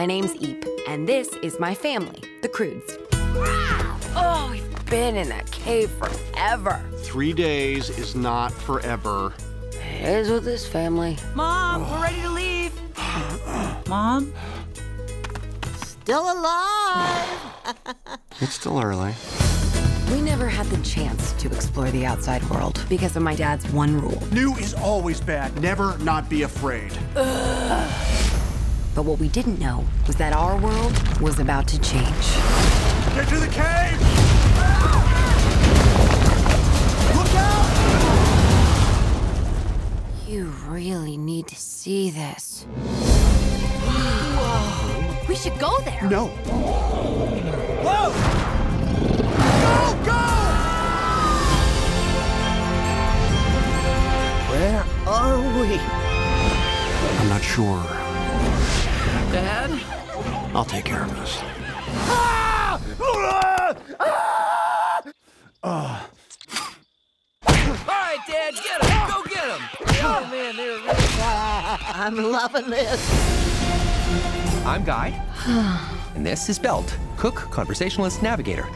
My name's Eep, and this is my family, the Croods. Oh, we've been in that cave forever. Three days is not forever. It is with this family. Mom, we're ready to leave. Mom? Still alive! It's still early. We never had the chance to explore the outside world because of my dad's one rule. New is always bad. Never not be afraid. But what we didn't know was that our world was about to change. Get to the cave! Look out! You really need to see this. We should go there. No. Whoa! Go, go! Where are we? I'm not sure. Dad? I'll take care of this. Ah! Ah! Ah! All right, Dad, get him. Go get him. Oh, man, they're really... I'm loving this. I'm Guy. and this is Belt, cook, conversationalist, navigator.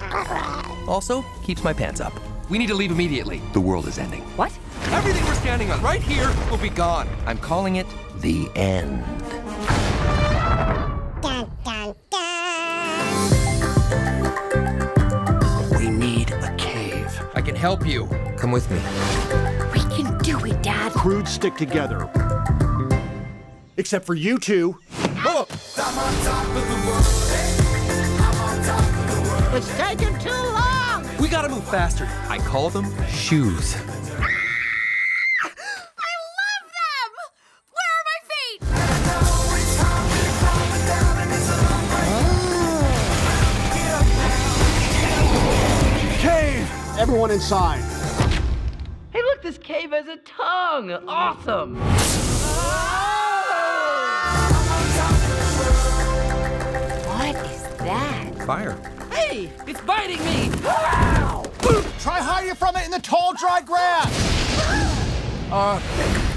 Also, keeps my pants up. We need to leave immediately. The world is ending. What? Everything we're standing on right here will be gone. I'm calling it the end. Can help you. Come with me. We can do it, Dad. Croods stick together. Except for you two. Oh! It's taking too long! We gotta move faster. I call them shoes. Everyone inside. Hey, look, this cave has a tongue. Awesome. What is that? Fire. Hey, it's biting me. Try hiding from it in the tall, dry grass. Ah!